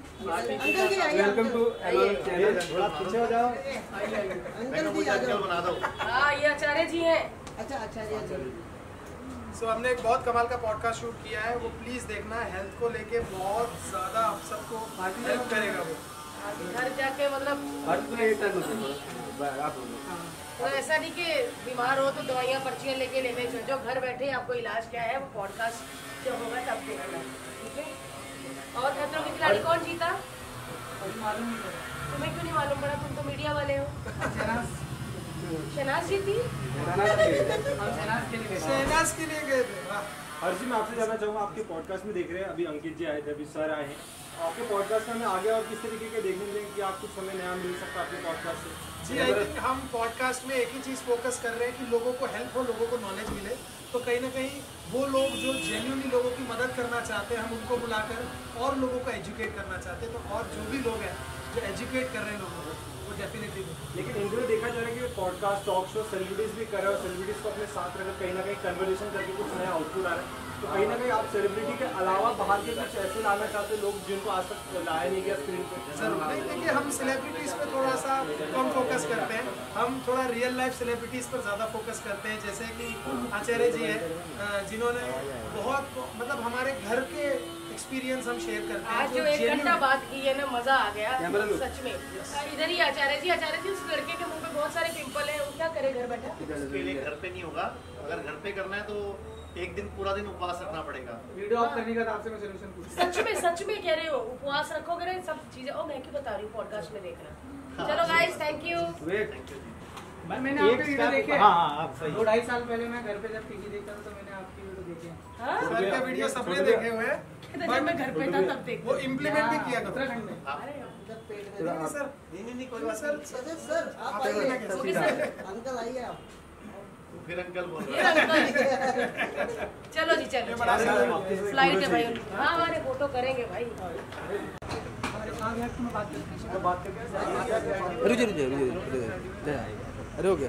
Uncle जी आइए welcome to channel थोड़ा पीछे हो जाओ अंकल जी आ जाओ बना दो हाँ ये आचार्य जी हैं अच्छा अच्छा जी सो so, हमने एक बहुत कमाल का पॉडकास्ट शूट किया है। वो प्लीज़ देखना हेल्थ को लेके बहुत ज़्यादा आप सबको हेल्प करेगा वो। घर जाके मतलब होता है। आप तो ऐसा नहीं कि बीमार हो तो दवाइयाँ पर्चियाँ लेके लेने चल जाओ घर बैठे आपको इलाज क्या है वो पॉडकास्ट जब होगा तब देखना। ठीक है? और खतरों के खिलाड़ी कौन जीता? तुम्हें क्यों नहीं मालूम पड़ा? तुम तो मीडिया वाले हो। शनाज जीती? शहनाज के लिए गए थे। वाह। हर्षी मैं आपसे जाना चाहूँगा आपके पॉडकास्ट में देख रहे हैं? अभी अंकित जी आए थे अभी सर आए हैं। आपके पॉडकास्ट में आगे और किस तरीके के देखने मिलेंगे कि आप कुछ हमें नया मिल सकता है आपके पॉडकास्ट से? जी आई थिंक हम पॉडकास्ट में एक ही चीज़ फोकस कर रहे हैं कि लोगों को हेल्प हो लोगों को नॉलेज मिले। तो कहीं ना कहीं वो लोग जो जेन्यूनली लोगों की मदद करना चाहते हैं हम उनको बुलाकर और लोगों को एजुकेट करना चाहते हैं। तो और जो भी लोग हैं जो एजुकेट कर रहे हैं लोगों को वो डेफिनेटली लेकिन इनको देखा जा रहा है कि पॉडकास्ट टॉक शो सेलिब्रिटीज भी कर रहे हो सेलिब्रिटीज को अपने साथ रखकर कहीं ना कहीं कन्वर्सेशन करके कुछ नया आउटपुट आ रहा है। तो कहीं ना कहीं आप सेलिब्रिटी के अलावा बाहर के कुछ ऐसे लाना चाहते हैं लोग जिनको आज तक लाया नहीं गया स्क्रीन पर ज़रूर नहीं देखिए हम सेलिब्रिटीज़ पे थोड़ा सा कम फोकस करते हैं। हम थोड़ा रियल लाइफ सेलिब्रिटीज़ पर ज़्यादा फोकस करते हैं जैसे कि आचार्य जी हैं जिन्होंने बहुत मतलब हमारे घर के एक्सपीरियंस हम शेयर करते हैं आज जो एक घंटा बात की है ना मज़ा आ गया सच में। इधर ही आचार्य जी आचार्य जी उस लड़के के मुँह पे बहुत सारे पिंपल हैं वो क्या करे घर बैठा? उसके लिए घर पे नहीं होगा। अगर घर पे करना है तो एक दिन पूरा दिन उपवास रखना पड़ेगा। वीडियो ऑफ़ करने का आपसे मैं सोल्यूशन पूछ। सच में सच में कह रहे हो उपवास रखोगे ना सब चीज़ें ओ मैं क्यों बता रही हूँ पॉडकास्ट में देखना चलो guys thank you thank you मैंने आपके वीडियो देखे हाँ। हाँ आप सही। दो ढाई साल पहले मैं घर पे जब टीवी देखता था तो मैंने आपकी वीडियो देखे हाँ। सर का वीडियो सबने देखे हुए हैं तो जब मैं घर पे था तब देख वो इम्प्लीमेंट भी किया करो उत्तराखंड में। सर। नहीं नहीं कोई बात सर सर सर आप आइए? Okay sir. अंकल आइए आप। फिर अंकल बोल रहे चलो जी चलो फ़्लाइट है भाई। हाँ हमारे फ़ोटो करेंगे भाई। बात करके रुझे रुझे रुझे अरे हो गया।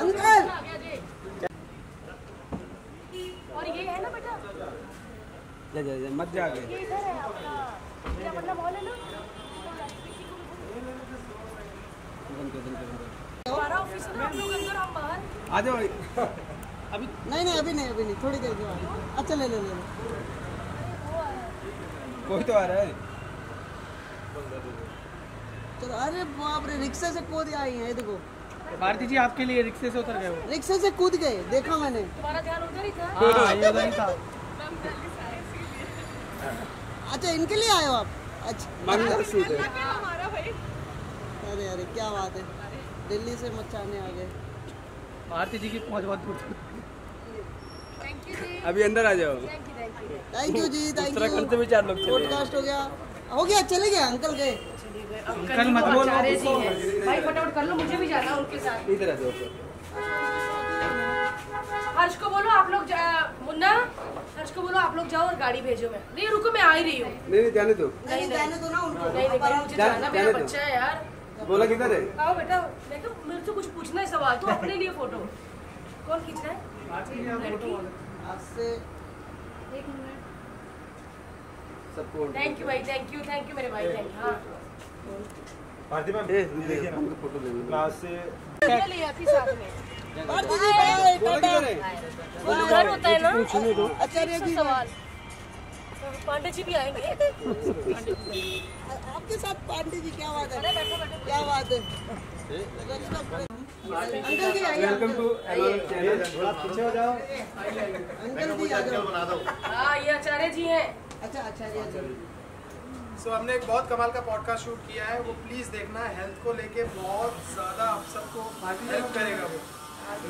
अंकल। और ये है ना बेटा? जा जा जा मत जा आगे। ये इधर है अपना क्या मतलब हॉल है ना? बंद कर बंद कर हमारा ऑफ़िस है ना आप लोग अंदर हम बाहर। आ जाओ नहीं नहीं अभी नहीं अभी नहीं थोड़ी देर के बाद। अच्छा ले ले ले लो। कोई तो आ रहा है। चलो अरे बाप रे रिक्शे से कूद आई है देखो। भारती जी आपके लिए रिक्शे से उतर गए वो रिक्शे से कूद गए देखा मैंने। तुम्हारा ध्यान उधर ही था? हाँ ये उधर ही था। अच्छा इनके लिए आए हो आप? अच्छा। अरे अरे क्या बात है। दिल्ली से मचाने आ गए। भारती जी की पहुँच बहुत दूर थैंक यू अभी अंदर आ जाओ। Thank you thank thank you ji thank Uttarakhand से यू भी चार लोग पॉडकास्ट हो गया। हो गया चले गए अंकल गए। अंकल मत बोलो। हैं। भाई फटाफट कर लो मुझे भी जाना उनके साथ। इधर आ जाओ हर्ष को बोलो आप लोग मुन्ना हर्ष को बोलो आप लोग जाओ और गाड़ी भेजो मैं। नहीं रुको मैं आ ही रही हूँ। नहीं नहीं जाने दो। नहीं जाने दो ना उनको। नहीं नहीं मुझे जाना मेरा बच्चा है यार। बोला किधर है? आओ बेटा मैं तो मेरे से कुछ पूछना है सवाल तो अपने लिए फ़ोटो। कौन खींच रहा है लड़की? आज से एक मिनट। सबको थैंक यू भाई थैंक यू थैंक यू मेरे भाई थैंक यू हाँ। भारती मैम देखिए ना फ़ोटो ले लो आज से ले आती साथ में। भारती जी बाय टाटा किधर घर होता है ना? आचार्य जी सवाल। पांडे जी भी आएँगे? आपके साथ पांडे जी क्या बात है? बैठो बैठो क्या बात है? अंकल जी आइए। Welcome to channel. थोड़ा पीछे हो जाओ। अंकल जी आ जाओ। बना दो हाँ ये आचार्य जी हैं। अच्छा अच्छा जी अच्छा सो हमने एक बहुत कमाल का पॉडकास्ट शूट किया है वो प्लीज़ देखना हेल्थ को लेके बहुत ज़्यादा आप सबको हेल्प करेगा वो।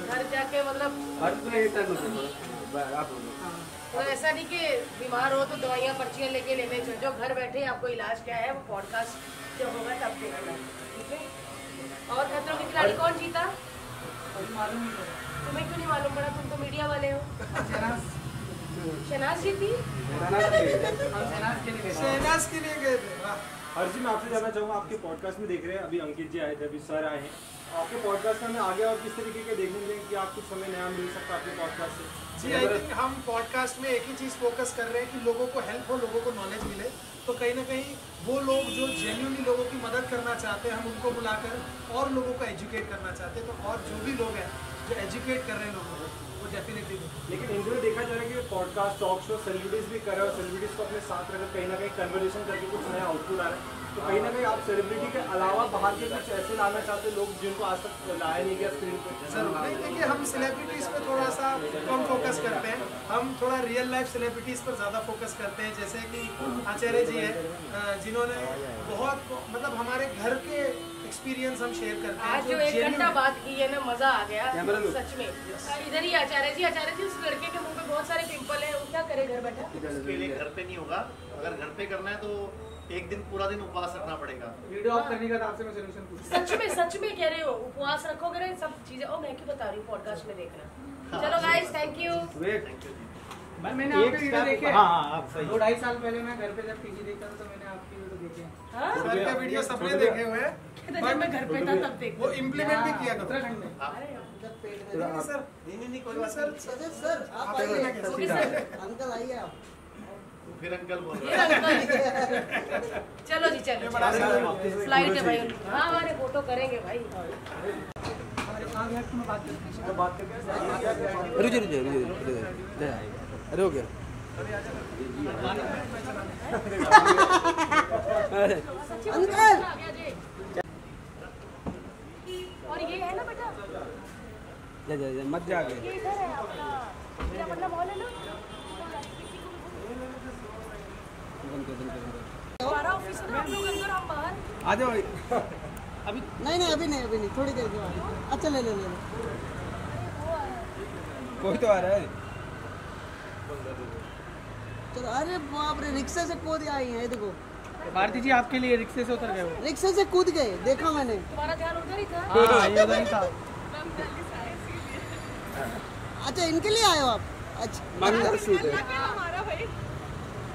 घर जाके मतलब हर आप तो ऐसा नहीं कि बीमार हो तो दवाइयाँ पर्चियाँ लेके लेने चल जाओ घर बैठे आपको इलाज क्या है वो पॉडकास्ट जब होगा तब देखना। ठीक है? और खतरों के खिलाड़ी कौन जीता? तुम्हें क्यों नहीं मालूम पड़ा? तुम तो मीडिया वाले हो। शनाज जीती शहनाज के लिए गए थे। वाह। हर्षी मैं आपसे जानना चाहूँगा आपके पॉडकास्ट में देख रहे हैं अभी अंकित जी आए थे अभी सर आए हैं। आपके पॉडकास्ट में हमें आगे और किस तरीके के देखने मिलेंगे कि आप कुछ हमें नया मिल सकता है आपके पॉडकास्ट से? जी आई थिंक हम पॉडकास्ट में एक ही चीज़ फोकस कर रहे हैं कि लोगों को हेल्प हो लोगों को नॉलेज मिले। तो कहीं ना कहीं वो लोग जो जेन्यूनली लोगों की मदद करना चाहते हैं हम उनको बुलाकर और लोगों को एजुकेट करना चाहते हैं। तो और जो भी लोग हैं जो एजुकेट कर रहे हैं लोगों को वो डेफिनेटली लेकिन देखा जा रहा है कि पॉडकास्ट टॉक शो सेलिब्रिटीज भी कर रहे हो सेलिब्रिटीज को अपने साथ रखकर कहीं ना कहीं कन्वर्सेशन करके कुछ नया आउटपुट आ रहा है। तो कहीं ना कहीं आप सेलिब्रिटी के अलावा बाहर के कुछ ऐसे लाना चाहते हैं लोग जिनको आज तक लाया नहीं गया स्क्रीन पर ज़रूर नहीं देखिए हम सेलिब्रिटीज पे थोड़ा सा कम फोकस करते हैं। हम थोड़ा रियल लाइफ सेलिब्रिटीज पर ज़्यादा फोकस करते हैं। जैसे कि आचार्य जी हैं जिन्होंने बहुत मतलब हमारे घर के एक्सपीरियंस हम शेयर करते हैं। आज जो एक घंटा बात की है ना मज़ा आ गया सच में। इधर ही आचार्य जी आचार्य जी उस लड़के के बहुत सारे पिंपल है वो क्या करे घर बैठा? उसके लिए घर पे नहीं होगा। अगर घर पे करना है तो एक दिन पूरा दिन उपवास रखना पड़ेगा। वीडियो ऑफ़ करने का आपसे मैं सोल्यूशन पूछ। सच में सच में कह रहे हो उपवास रखोगे ना सब चीज़ें। ओ मैं क्यों बता रही हूँ पॉडकास्ट में देखना। चलो गाइस थैंक यू वेट मैं मैंने आपके वीडियो देखे हाँ। हाँ आप सही। दो ढाई साल पहले मैं घर पे जब पीजी देखता था तो मैंने आपकी वीडियो देखे हैं। हाँ? सर के वीडियो सबने देखे हुए हैं मैं घर पे था तब देख वो इम्प्लीमेंट भी किया करो। उत्तराखंड में। अरे पेट में नहीं, सर। नहीं नहीं नहीं कोई बात सर सर आप आइए। अंकल आइए आप। फिर अंकल बोल रहा है। अंकल चलो जी चलो फ़्लाइट है भाई हाँ हमारे फ़ोटो करेंगे भाई। हूँ रुझे रुझे रुझे रुझे अरे। हो गया अंकल! और ये है ना जा जा जा मत जा आगे। है मतलब आ जाओ अभी नहीं नहीं अभी नहीं अभी नहीं थोड़ी देर के बाद अच्छा ले ले ले कोई तो आ रहा है। चलो अरे बाप रे रिक्शे से कूद आई है देखो। भारती जी आपके लिए रिक्शे से उतर गए रिक्शे से कूद गए देखा मैंने। तुम्हारा ध्यान उधर ही था। हाँ ये उधर ही था। अच्छा इनके लिए आए हो आप? अच्छा।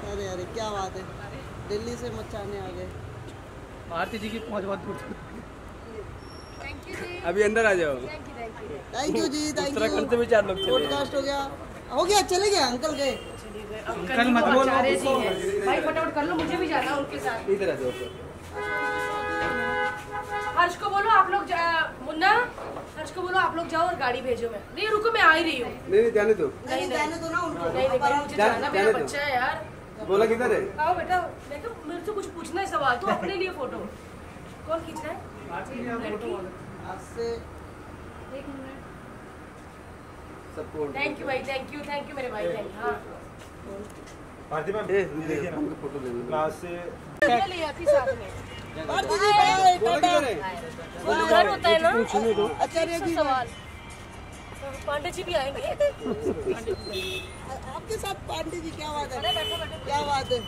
अरे अरे क्या बात है। दिल्ली से मचाने आ गए भारती जी की पहुँच बहुत दूर यू जी। अभी अंदर आ जाओ। Thank you you thank you ji thank से यू भी चार लोग पॉडकास्ट हो गया। हो गया चले गए अंकल गए। अंकल मत बोलो। जी भाई फटाफट कर लो मुझे भी जाना उनके साथ। इधर आ जाओ। ऊपर हर्ष को बोलो आप लोग मुन्ना हर्ष को बोलो आप लोग जाओ और गाड़ी भेजो मैं। नहीं रुको मैं आ ही रही हूँ। नहीं नहीं जाने दो। नहीं जाने दो ना उनको नहीं नहीं मुझे जाना मेरा बच्चा है यार। बोला किधर है? आओ बेटा मैं तो मेरे से कुछ पूछना है सवाल तो अपने लिए फ़ोटो कौन खींच रहा है एक मिनट। थैंक यू भाई थैंक यू थैंक यू मेरे भाई थैंक यू हाँ। ए देखिए ना फ़ोटो ले लो मैं ले आती साथ में। घर होता है ना आचार्य जी सवाल पांडे जी। भी आएँगे आपके साथ पांडे जी क्या बात है? क्या बात है?